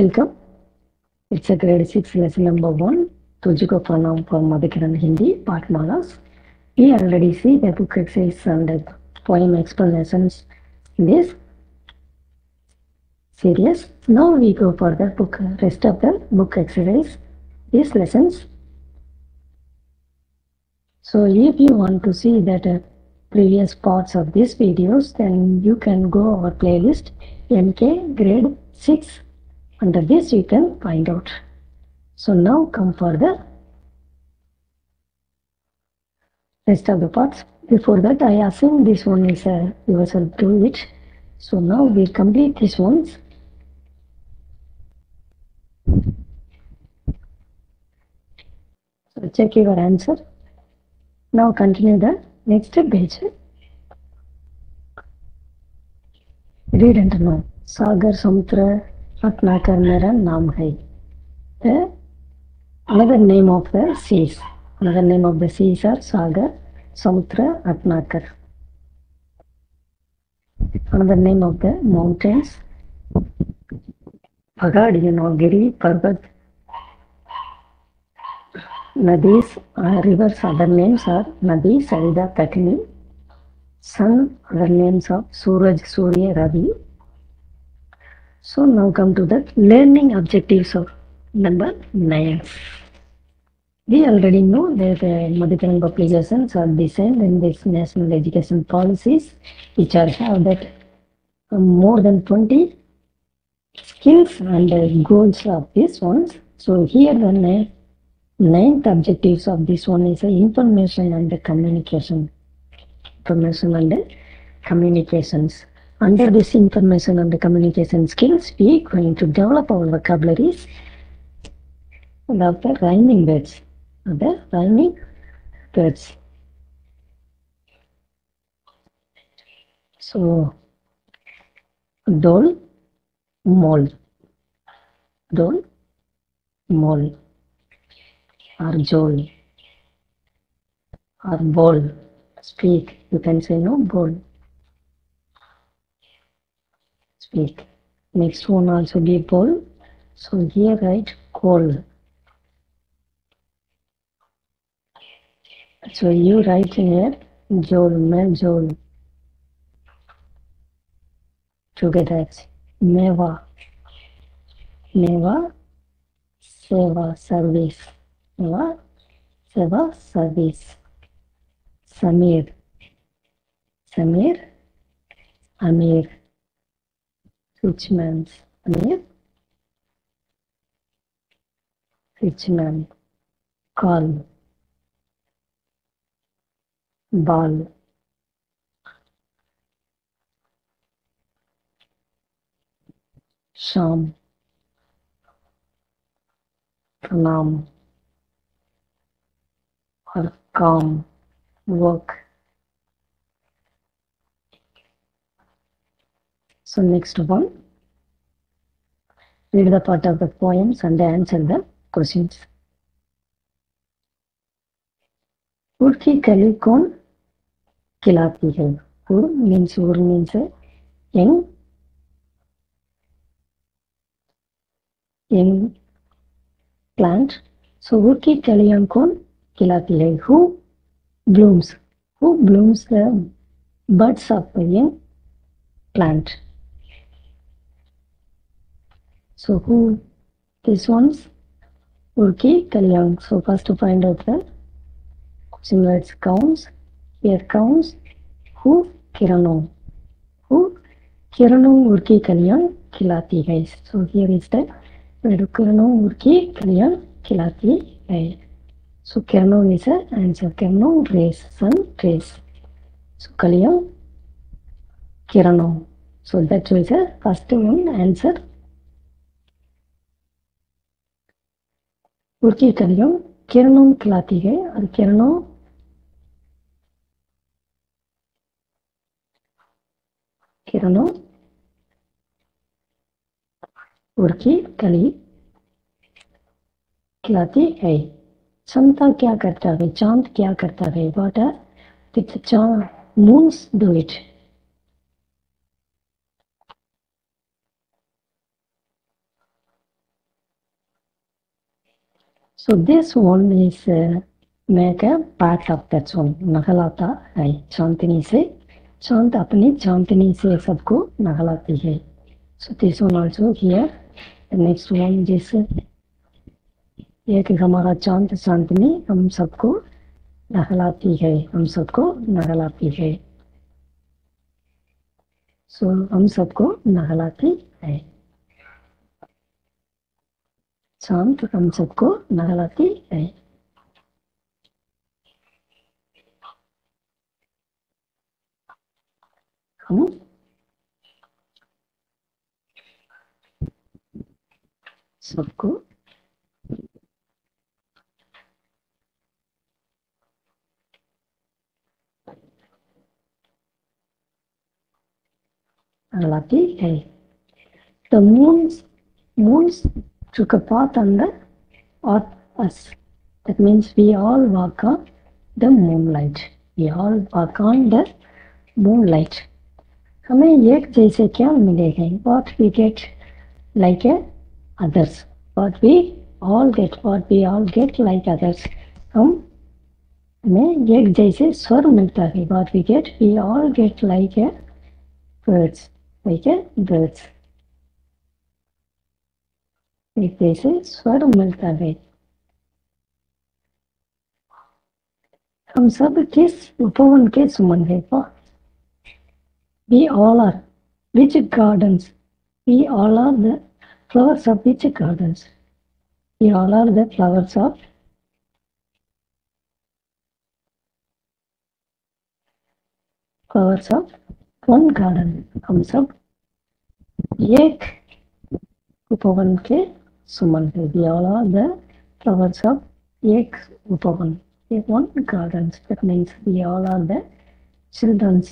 Welcome. It's a grade 6 lesson number 1. Tujiko pronoun for Madhukiran Hindi, part malas. We already see the book exercise and the poem explanations in this series. Now we go for the book, rest of the book exercise, these lessons. So if you want to see that uh, previous parts of these videos, then you can go our playlist MK grade 6 under this you can find out. So now come for the rest of the parts. Before that I assume this one is a reversal to it. So now we complete this ones. So check your answer. Now continue the next page. Read and know. Sagar, Samutra, Ratnakar मेरा नाम है another name of the seas another name of the seas are sagar samutra atnakar another name of the mountains pagad you know giri parbat नदीज rivers other names are नदी सरिदा तटनी sun other names of सूरज सूर्य रवि so now come to the learning objectives of number 9. We already know that uh, Madhukiran publications are designed in this national education policies which are have that uh, more than 20 skills and uh, goals of these ones. So here the ni- ninth objectives of this one is information and the communication. Information and the communications. Under this information and the communication skills, we are going to develop our vocabularies about the rhyming words. The rhyming words. So, dol, mol. Dol, mol. Or jol. Or bol. Speak. You can say no, bol. Next one also be bol. So here write coal. So you write here jol, mel jol. Together. Meva. Meva. Seva service. Meva. Seva service. Samir. Samir. Amir. Richmond. Amir. Richmond. Call. Ball. Sham. Pranam. Or calm. Work. So next one. Read the part of the poems and answer the questions. उड़ की कली कौन खिलाती है उड़ means उड़ means young young plant so उड़ की कलियां कौन खिलाती है who blooms who blooms the buds of a young plant So who this one's Urki Kalyang. So first to find out the words counts. Here counts who Kirano. Who Kirano Urki Kalyang Kilati hai. So here is the Kirano Urki Kalyang Kilati hai. So Kirano is the answer. Kirano rays, sun rays. So Kalyang Kirano. So that is the first one answer. उड़की कलियों किरणों खिलाती है और किरणों किरणों उड़की कली खिलाती है चंदा क्या करता है चाँद क्या करता है वॉट चाँद moons do it So this one is uh, make a part of that one. नगलाता है चांदनी से चाँद अपनी चांदनी से सबको नगलाती है. So this one also here. The next one is एक हमारा चाँद चांदनी हम सबको नगलाती है हम सबको नगलाती है सो so, हम सबको नगलाती है चांद हम सबको नगलाती है हम सबको नगलाती है The moons moons took a path on the earth us. That means we all walk on the moonlight. We all walk on the moonlight. हमें एक जैसे क्या मिलेगा what we get like a others what we all get what we all get like others हम हमें एक जैसे स्वर मिलता है what we get we all get like a birds like a birds इसे से स्वर मिलता है। हम सब किस उपवन के सुमन है which garden we all are the flowers of which garden we all are the flowers of flowers of one garden हम सब एक उपवन के है We all are the flowers of एक उपवन एक gardens. That means we all are the children's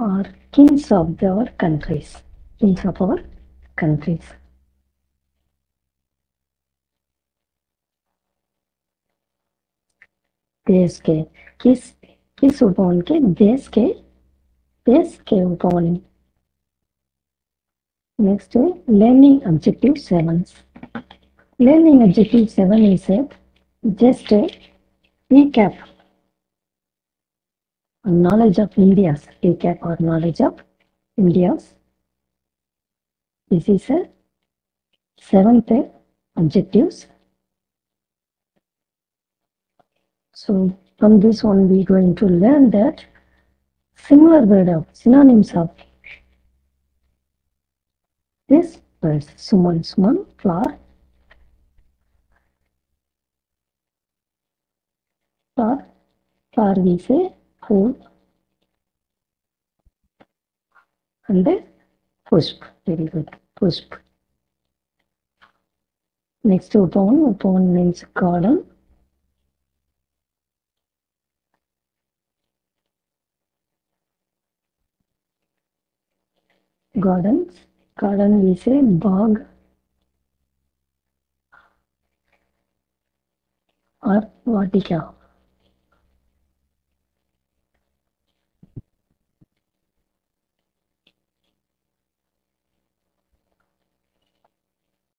are kings of our countries. Kings of our countries. देश के किस किस उपवन के देश के देश के उपवन नेक्स्ट है learning objective seven Learning objective 7 is a, just a recap knowledge of India's recap or knowledge of India's. This is a seventh objectives. So from this one we are going to learn that similar word of synonyms of this word suman suman flower flower we say food and then pushp very good pushp next upon upon means garden gardens garden we say bog or vatika